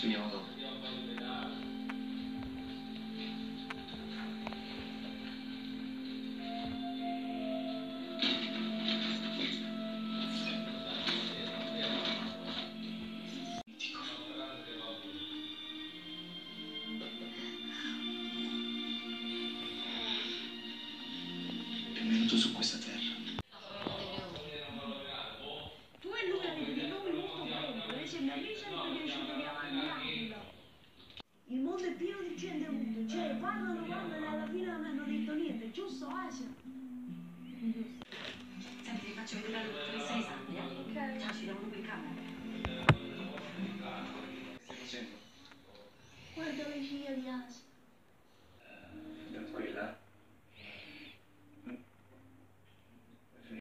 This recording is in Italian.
Ci vediamo dopo. Benvenuto su questa terra. Mondo è pieno di gente muta, cioè parlano, parlano e alla fine non hanno detto niente, giusto Asia? Senti, ti faccio vedere la dottoressa esami, eh? Ciao, ci vediamo dopo in camera. Che stai facendo? Guarda le ciglia di Asia.